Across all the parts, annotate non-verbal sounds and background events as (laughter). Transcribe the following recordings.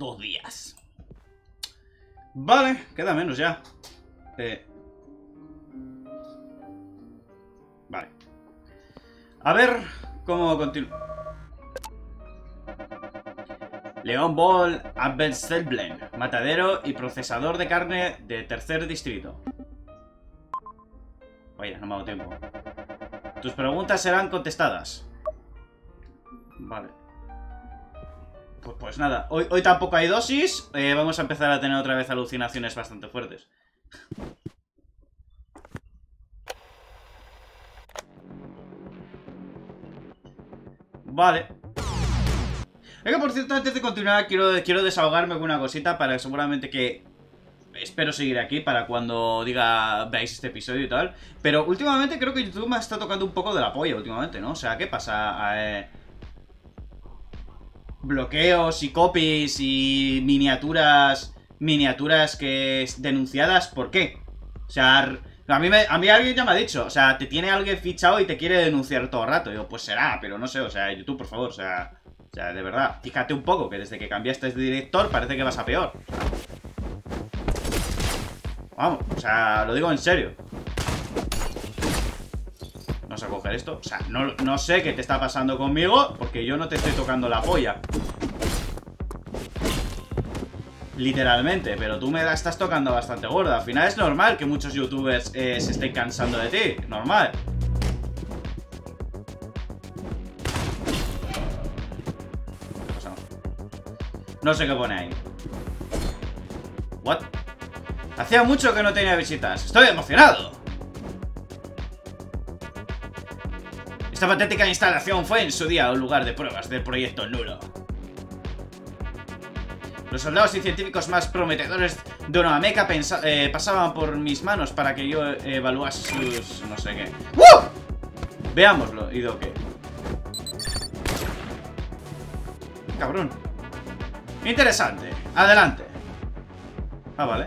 dos días. Vale, queda menos ya. Eh. Vale. A ver cómo continúa. León Ball Abelselblen, matadero y procesador de carne de tercer distrito. Oye, no me hago tiempo. Tus preguntas serán contestadas. Vale. Pues, pues nada, hoy, hoy, tampoco hay dosis. Eh, vamos a empezar a tener otra vez alucinaciones bastante fuertes. Vale. Es que por cierto, antes de continuar, quiero, quiero desahogarme con una cosita para seguramente que espero seguir aquí para cuando diga veáis este episodio y tal. Pero últimamente creo que YouTube me está tocando un poco de la polla últimamente, ¿no? O sea, ¿qué pasa? Eh, bloqueos y copies y miniaturas miniaturas que denunciadas, ¿por qué? O sea, a mí, a mí alguien ya me ha dicho, o sea, te tiene alguien fichado y te quiere denunciar todo el rato. Yo, pues será, pero no sé, o sea, YouTube, por favor, o sea, o sea, de verdad, fíjate un poco que desde que cambiaste de director parece que vas a peor. Vamos, o sea, lo digo en serio. Vamos a coger esto. O sea, no, no sé qué te está pasando conmigo porque yo no te estoy tocando la polla. Literalmente, pero tú me la estás tocando bastante gorda. Al final es normal que muchos youtubers eh, se estén cansando de ti. Normal. No sé qué pone ahí. ¿What? Hacía mucho que no tenía visitas. Estoy emocionado. Esta patética instalación fue en su día un lugar de pruebas del proyecto nulo. Los soldados y científicos más prometedores de una meca eh, pasaban por mis manos para que yo evaluase sus... no sé qué. ¡Uh! Veámoslo, ¿y? Cabrón. Interesante. Adelante. Ah, vale.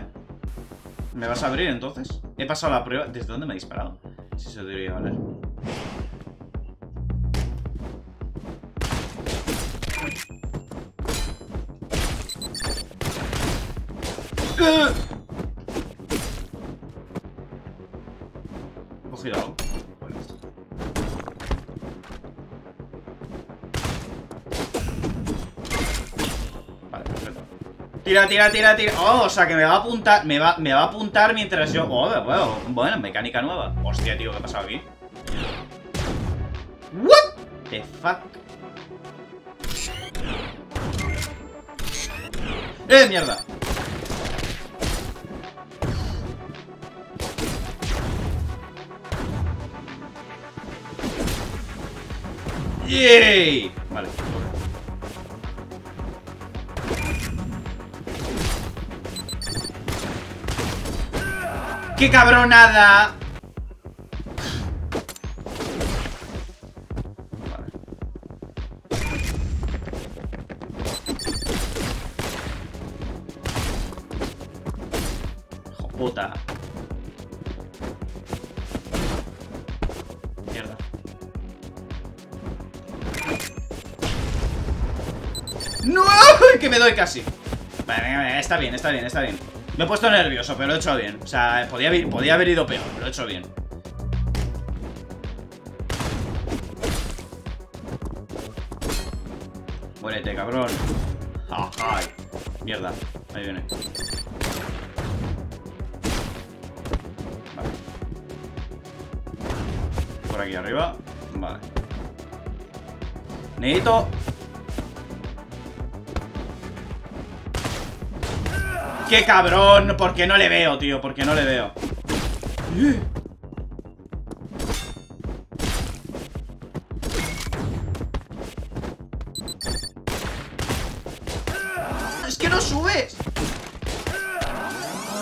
¿Me vas a abrir entonces? He pasado la prueba. ¿Desde dónde me ha disparado? Si se debería valer. Cogido algo. Vale, perfecto. Tira, tira, tira, tira. Oh, o sea que me va a apuntar. Me va, me va a apuntar mientras yo. Oh, bueno, bueno, mecánica nueva. Hostia, tío, ¿qué ha pasado aquí? What the fuck? ¡Eh, mierda! ¡Yay! Vale. ¡Qué cabronada! ¡No! (laughs) Que me doy casi. Vale, está bien, está bien, está bien. Me he puesto nervioso, pero lo he hecho bien. O sea, podía podía haber ido peor, pero lo he hecho bien. Muérete, cabrón. Ay, mierda. Ahí viene. Vale. Por aquí arriba. Vale. Necesito ¡Qué cabrón! Porque no le veo, tío. Porque no le veo. ¡Es que no subes!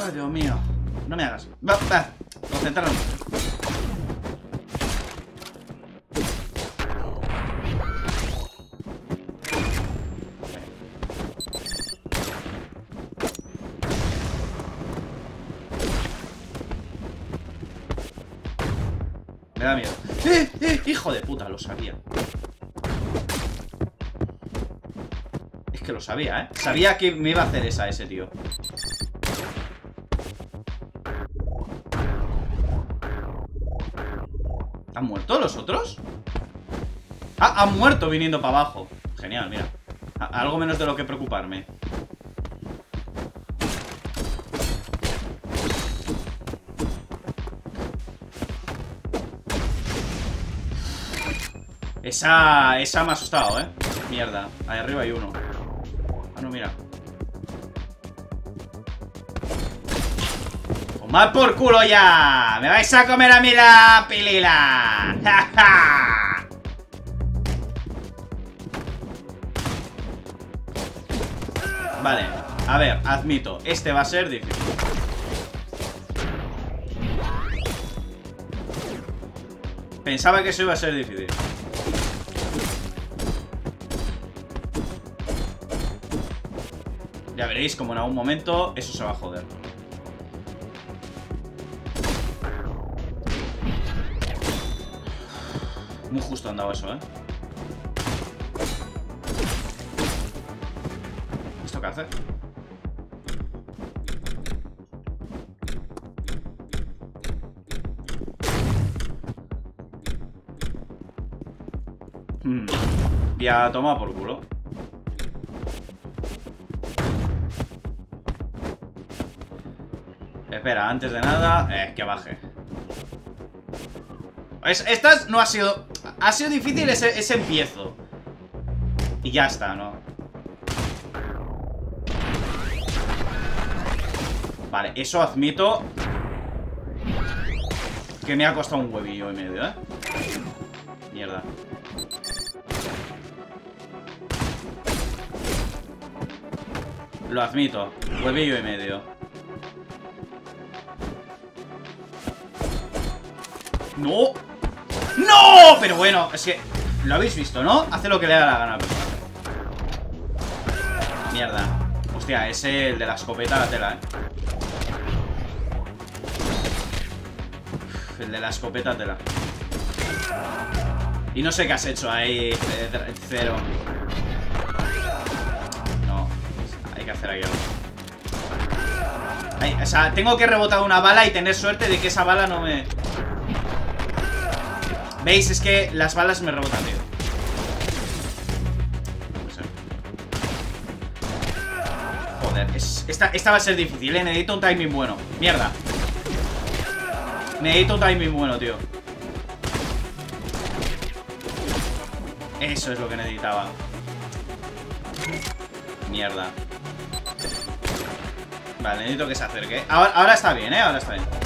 ¡Ay, Dios mío! No me hagas. Va, va. Concentrarnos. ¡Hijo de puta! Lo sabía. Es que lo sabía, ¿eh? Sabía que me iba a hacer esa ese tío. ¿Han muerto los otros? Ah, han muerto viniendo para abajo Genial, mira Algo menos de lo que preocuparme Esa, esa me ha asustado, ¿eh? Mierda, ahí arriba hay uno Ah, no, mira ¡Mal por culo ya! ¡Me vais a comer a mí la pilila! (laughs) vale, a ver, admito Este va a ser difícil Pensaba que eso iba a ser difícil Ya veréis como en algún momento Eso se va a joder Muy justo andaba eso, ¿eh? ¿Esto qué hace? Hmm. Ya toma por culo. Espera, antes de nada, eh, que baje. Esta no ha sido... Ha sido difícil ese, ese empiezo. Y ya está, ¿no? Vale, eso admito Que me ha costado un huevillo y medio, ¿eh? Mierda Lo admito Huevillo y medio ¡No! ¡No! Pero bueno, es que... Lo habéis visto, ¿no? Hace lo que le da la gana. Mierda. Hostia, ese, el de la escopeta, la tela, ¿eh? el de la escopeta, tela. Y no sé qué has hecho ahí, cero. No. Hay que hacer aquí algo. o sea, tengo que rebotar una bala y tener suerte de que esa bala no me... ¿Veis? Es que las balas me rebotan, tío. Joder, esta, esta va a ser difícil, ¿eh? Necesito un timing bueno. Mierda. Necesito un timing bueno, tío. Eso es lo que necesitaba. Mierda. Vale, necesito que se acerque. Ahora, ahora está bien, ¿eh? Ahora está bien.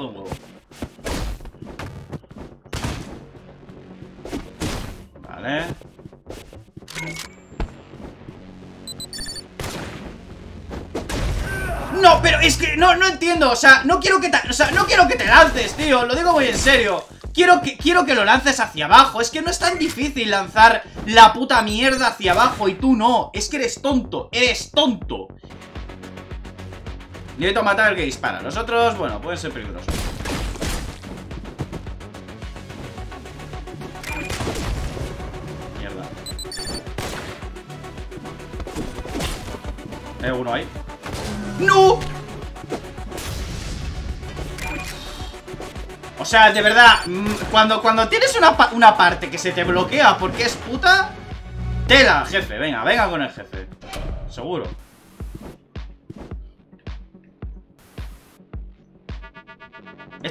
Un huevo. Vale. No, pero es que no, no entiendo, o sea, no quiero que te, no quiero que te lances, tío, lo digo muy en serio. Quiero quiero que lo lances hacia abajo Es que no es tan difícil lanzar la puta mierda hacia abajo Y tú no, es que eres tonto, eres tonto Necesito matar al que dispara. Los otros, bueno, pueden ser peligrosos. Mierda. Hay uno ahí. ¡No! O sea, de verdad, mm, cuando, cuando tienes una, una parte que se te bloquea porque es puta... Tela, jefe, venga, venga con el jefe. Seguro.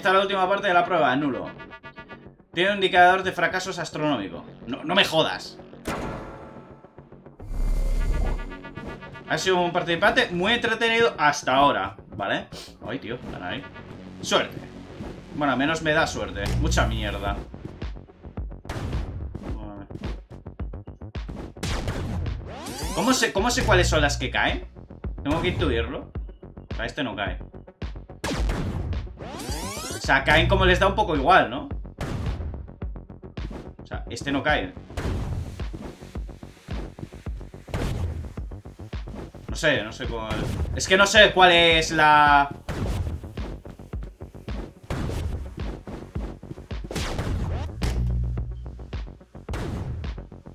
Esta es la última parte de la prueba, nulo. Tiene un indicador de fracasos astronómico. No, me jodas. Ha sido un participante muy entretenido hasta ahora. ¿Vale? Ay, tío, están ahí. Suerte. Bueno, menos me da suerte. Mucha mierda. ¿Cómo sé, ¿Cómo sé cuáles son las que caen? Tengo que intuirlo. Este no cae. O sea, caen como les da un poco igual, ¿no? O sea, este no cae No sé, no sé cuál... Es que no sé cuál es la...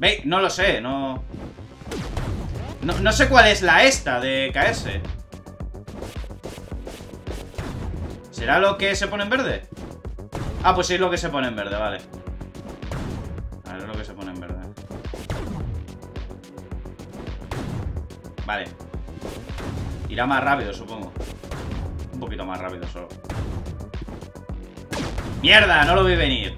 Ve, no lo sé, no... no... No sé cuál es la esta de caerse. ¿Será lo que se pone en verde? Ah, pues sí, es lo que se pone en verde, vale. Vale, es lo que se pone en verde. Vale. Irá más rápido, supongo. Un poquito más rápido solo. ¡Mierda! No lo vi venir.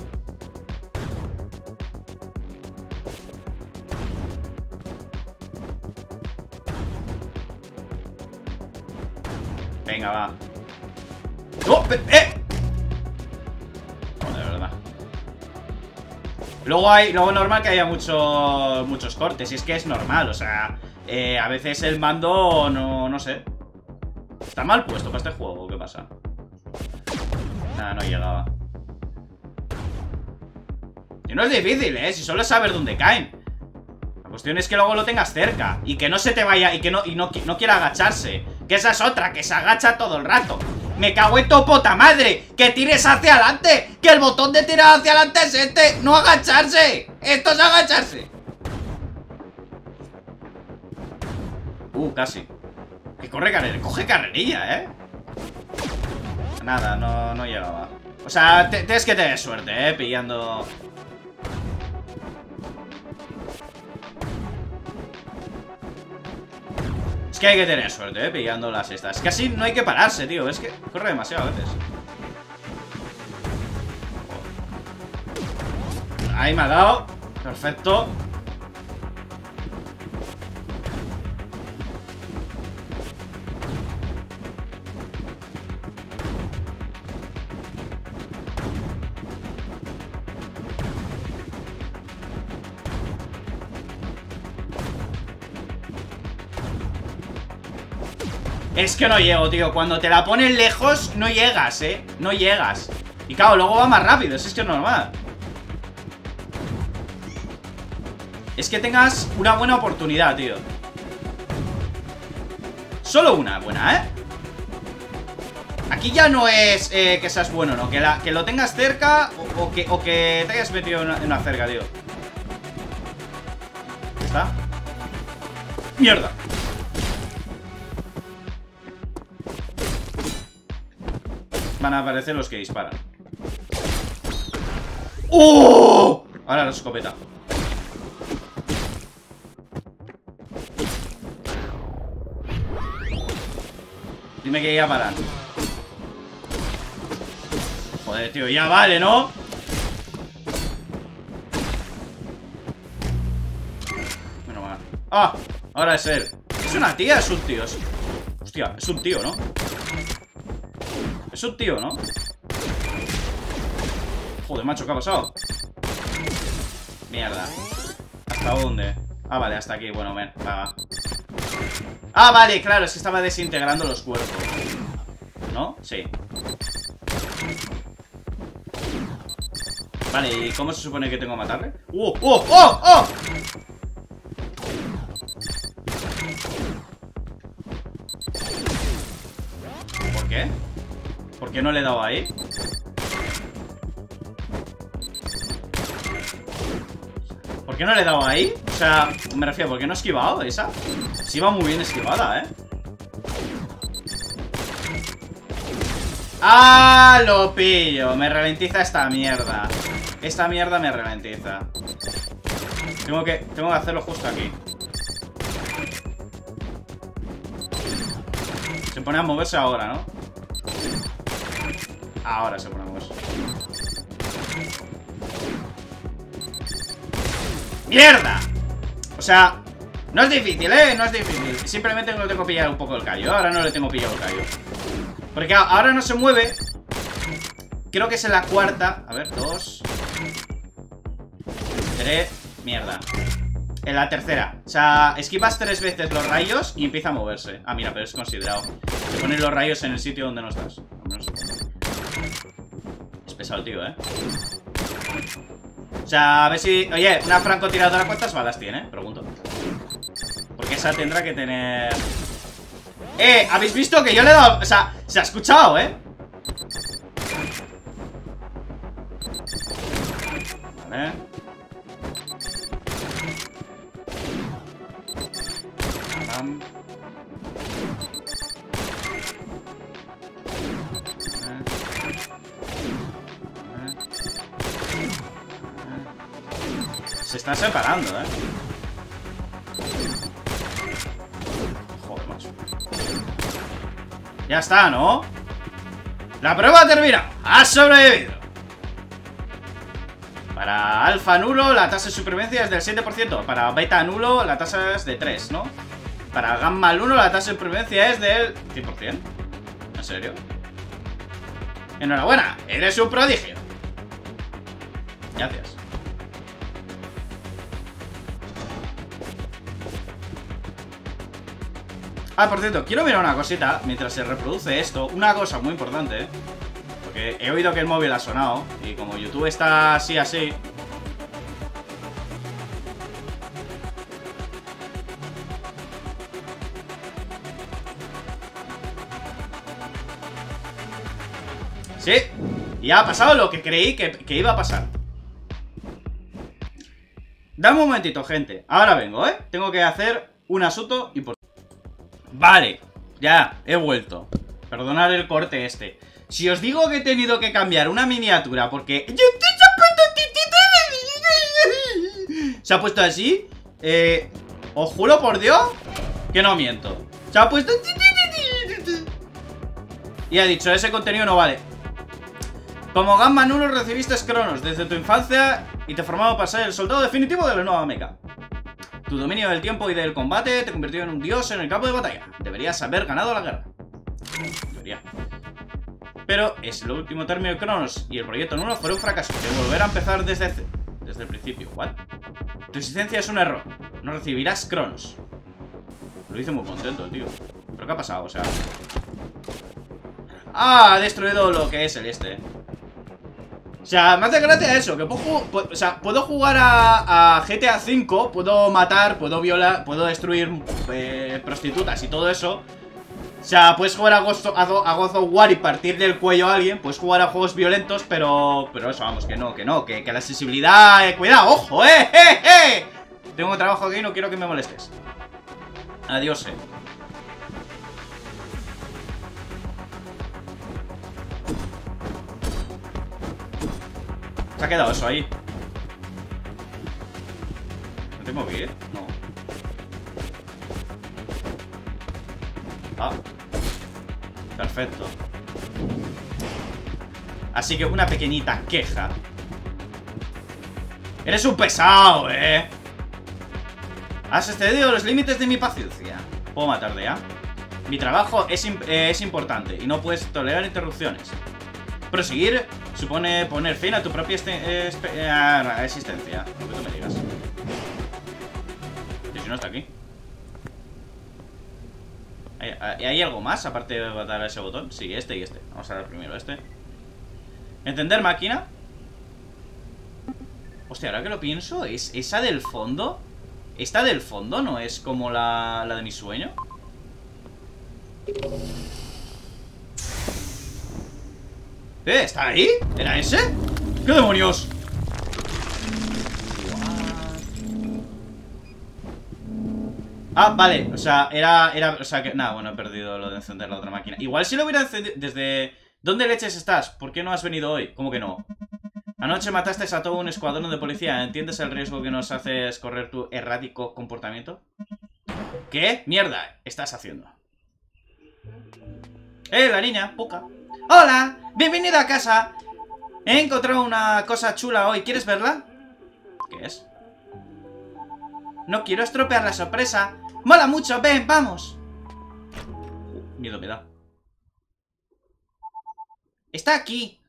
Venga, va. ¡Oh! ¡Eh! De verdad. Luego hay, luego normal que haya muchos muchos cortes, y es que es normal, o sea, eh, a veces el mando no, no sé. Está mal puesto para este juego, ¿qué pasa? Nada, no llegaba. Y no es difícil, ¿eh? Si solo es saber dónde caen. La cuestión es que luego lo tengas cerca. Y que no se te vaya, y que no, no, no quiera agacharse. Que esa es otra, que se agacha todo el rato. Me cago en tu puta madre. Que tires hacia adelante. Que el botón de tirar hacia adelante es este. No agacharse. Esto es agacharse. Uh, casi. Que corre carrera. Coge carrerilla, ¿eh? Nada, no, no llegaba. O sea, tienes que tener suerte, ¿eh? Pillando... Es que hay que tener suerte, eh, pillando las estas. Es que así no hay que pararse, tío. Es que corre demasiado a veces. Ahí me ha dado. Perfecto. Es que no llego, tío. Cuando te la pones lejos, no llegas, ¿eh? No llegas. Y claro, luego va más rápido. Es que es normal. Es que tengas una buena oportunidad, tío. Solo una buena, ¿eh? Aquí ya no es eh, que seas bueno, ¿no? Que, la, que lo tengas cerca o, que, o que te hayas metido en una, en una cerca, tío. ¿Está? ¡Mierda! Van a aparecer los que disparan. ¡Oh! Ahora la escopeta. Dime que ya paran. Joder, tío, ya vale, ¿no? Bueno, va. ¡Ah! Ahora es él. ¿Es una tía? Es un tío. Hostia, es un tío, ¿no? Es tío, ¿no? Joder, macho, ¿qué ha pasado? Mierda ¿Hasta dónde? Ah, vale, hasta aquí, bueno, ven, va Ah, vale, claro, es que estaba desintegrando los cuerpos ¿No? Sí Vale, ¿y cómo se supone que tengo que matarle? ¡Oh, oh, oh, oh! No le he dado ahí? ¿Por qué no le he dado ahí? O sea, me refiero, ¿por qué no he esquivado esa? Sí va muy bien esquivada, ¿eh? ¡Ah! Lo pillo Me ralentiza esta mierda Esta mierda me ralentiza Tengo que, tengo que hacerlo justo aquí Se pone a moverse ahora, ¿no? Ahora se ponemos. ¡Mierda! O sea, no es difícil, ¿eh? No es difícil. Simplemente no tengo que pillar un poco el callo. Ahora no le tengo pillado el callo. Porque ahora no se mueve. Creo que es en la cuarta. A ver, dos. Tres. Mierda. En la tercera. O sea, esquivas tres veces los rayos y empieza a moverse. Ah, mira, pero es considerado. Te ponen los rayos en el sitio donde no estás. Es pesado el tío, ¿eh? O sea, a ver si... Oye, una francotiradora ¿cuántas balas tiene? Pregunto Porque esa tendrá que tener... ¡Eh! ¿Habéis visto que yo le he dado... O sea, se ha escuchado, ¿eh? Vale están separando, ¿eh? Joder. Ya está, ¿no? La prueba termina. Ha sobrevivido. Para alfa nulo la tasa de supervivencia es del 7%. Para beta nulo la tasa es de 3, ¿no? Para gamma 1 la tasa de supervivencia es del 100%. ¿En serio? Enhorabuena, eres un prodigio. Gracias. Ah, por cierto, quiero mirar una cosita mientras se reproduce esto. Una cosa muy importante, ¿eh? Porque he oído que el móvil ha sonado y como YouTube está así, así... Sí, y ha pasado lo que creí que, que iba a pasar. Dame un momentito, gente. Ahora vengo, ¿eh? Tengo que hacer un asunto por... Vale, ya, he vuelto. Perdonad el corte este. Si os digo que he tenido que cambiar una miniatura porque... Se ha puesto así, eh, os juro por Dios que no miento. Se ha puesto... Y ha dicho, ese contenido no vale. Como Gamma Nulo recibiste Cronos desde tu infancia y te formaba para ser el soldado definitivo de la nueva mecha. Tu dominio del tiempo y del combate te convirtió en un dios en el campo de batalla. Deberías haber ganado la guerra. Debería. Pero es el último término de Cronos y el proyecto nulo fue un fracaso. De volver a empezar desde, desde el principio. ¿What? Tu existencia es un error. No recibirás Cronos. Lo hice muy contento, tío. ¿Pero qué ha pasado? O sea... Ah, ha destruido lo que es el este. O sea, me hace gracia eso, que puedo, o puedo jugar a, GTA V, puedo matar, puedo violar, puedo destruir eh, prostitutas y todo eso. O sea, puedes jugar a Ghost, a, a War y partir del cuello a alguien, puedes jugar a juegos violentos, pero pero eso, vamos, que no, que no, que, la sensibilidad... Eh, cuidado, ojo, eh, eh, eh. Tengo trabajo aquí y no quiero que me molestes. Adiós, eh. Se ha quedado eso ahí. ¿No tengo que ir? No. Ah. Perfecto. Así que una pequeñita queja. Eres un pesado, ¿eh? Has excedido los límites de mi paciencia. Puedo matarte ya. Mi trabajo es, eh, es importante y no puedes tolerar interrupciones. Proseguir supone poner fin a tu propia este, eh, existencia. Lo que tú me digas. Y si no está aquí. ¿Hay, ¿Hay, algo más aparte de dar a ese botón? Sí, este y este. Vamos a dar primero este. Entender máquina. Hostia, ahora que lo pienso, ¿es esa del fondo? ¿Esta del fondo no es como la, la de mi sueño? ¿Eh? ¿Está ahí? ¿Era ese? ¿Qué demonios? Ah, vale, o sea, era, era, o sea que, nada, bueno, he perdido lo de encender la otra máquina Igual si lo hubiera encendido, desde... ¿Dónde leches estás? ¿Por qué no has venido hoy? ¿Cómo que no? Anoche mataste a todo un escuadrón de policía ¿Entiendes el riesgo que nos haces correr tu errático comportamiento? ¿Qué mierda estás haciendo? ¡Eh, la niña! ¡Poca! ¡Hola! ¡Bienvenido a casa! He encontrado una cosa chula hoy. ¿Quieres verla? ¿Qué es? No quiero estropear la sorpresa. ¡Mola mucho! ¡Ven, vamos! miedo me da. Está aquí.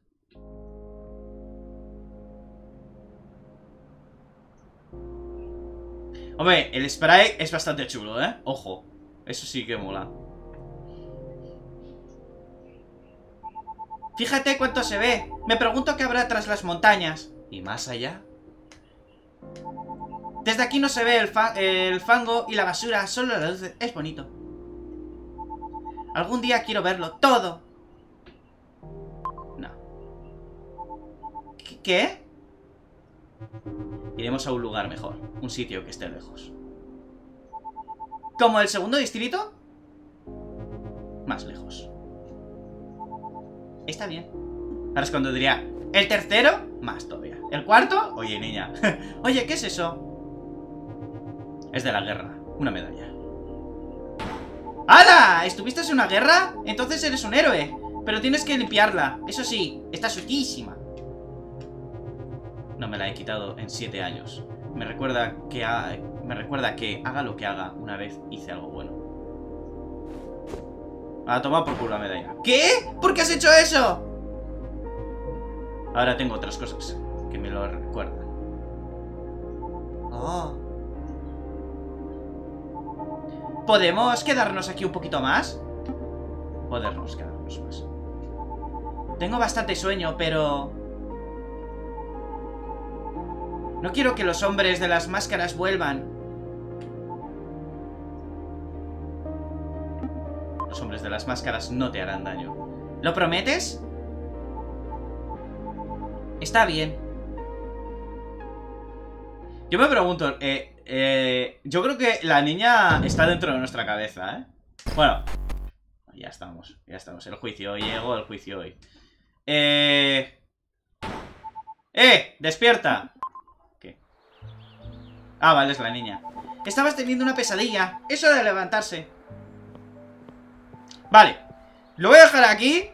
Hombre, el spray es bastante chulo, ¿eh? Ojo. Eso sí que mola. Fíjate cuánto se ve. Me pregunto qué habrá tras las montañas. ¿Y más allá? Desde aquí no se ve el, el fango y la basura, solo la luz. Es bonito. Algún día quiero verlo todo. No. ¿Qué? Iremos a un lugar mejor. Un sitio que esté lejos. ¿Como el segundo distrito? Más lejos. Está bien. Ahora es cuando diría, ¿el tercero? Más todavía. ¿El cuarto? Oye, niña. (laughs) Oye, ¿qué es eso? Es de la guerra. Una medalla. ¡Hala! ¿Estuviste en una guerra? Entonces eres un héroe. Pero tienes que limpiarla. Eso sí, está sutísima. No me la he quitado en siete años. Me recuerda que, me recuerda que haga lo que haga, una vez hice algo bueno. A tomar por culo la medalla. ¿Qué? ¿Por qué has hecho eso? Ahora tengo otras cosas que me lo recuerdan. Oh. ¿Podemos quedarnos aquí un poquito más? Podernos quedarnos más. Tengo bastante sueño, pero... No quiero que los hombres de las máscaras vuelvan. Los hombres de las máscaras no te harán daño. ¿Lo prometes? Está bien. Yo me pregunto, eh, eh, yo creo que la niña está dentro de nuestra cabeza, ¿eh? Bueno, ya estamos, ya estamos. El juicio, llegó el juicio hoy. Eh... ¡Eh! ¡Despierta! Ah, vale, es la niña. Estabas teniendo una pesadilla. Eso de levantarse. Vale. Lo voy a dejar aquí.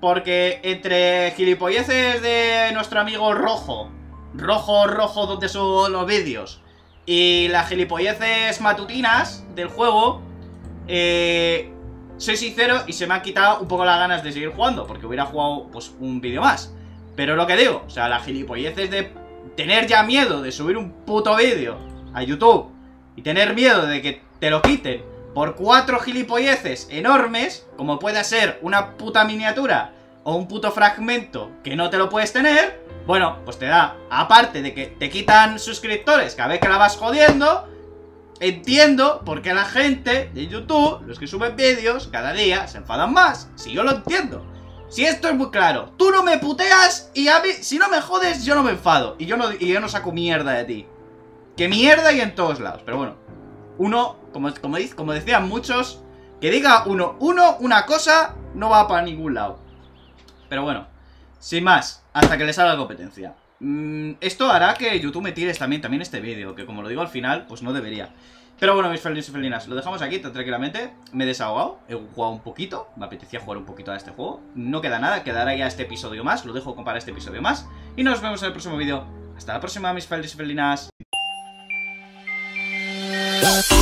Porque entre gilipolleces de nuestro amigo Rojo. Rojo, rojo, donde son los vídeos. Y las gilipolleces matutinas del juego. Eh, soy sincero y se me han quitado un poco las ganas de seguir jugando. Porque hubiera jugado pues un vídeo más. Pero lo que digo, o sea, las gilipolleces de tener ya miedo de subir un puto vídeo a YouTube y tener miedo de que te lo quiten por cuatro gilipolleces enormes, como puede ser una puta miniatura o un puto fragmento que no te lo puedes tener, bueno, pues te da, aparte de que te quitan suscriptores cada vez que la vas jodiendo, entiendo por qué la gente de YouTube, los que suben vídeos, cada día se enfadan más. Si yo lo entiendo. Si esto es muy claro, tú no me puteas y a mí, si no me jodes, yo no me enfado. Y yo no, y yo no saco mierda de ti. Que mierda hay en todos lados. Pero bueno, uno, como, como, como decían muchos, que diga uno, uno, una cosa, no va para ningún lado. Pero bueno, sin más, hasta que le salga competencia. Mm, esto hará que YouTube me tires también, también este vídeo, que como lo digo al final, pues no debería. Pero bueno, mis felinos y felinas, lo dejamos aquí tranquilamente. Me he desahogado, he jugado un poquito, me apetecía jugar un poquito a este juego. No queda nada, quedará ya este episodio más, lo dejo para este episodio más. Y nos vemos en el próximo vídeo. Hasta la próxima, mis felinos y felinas. Música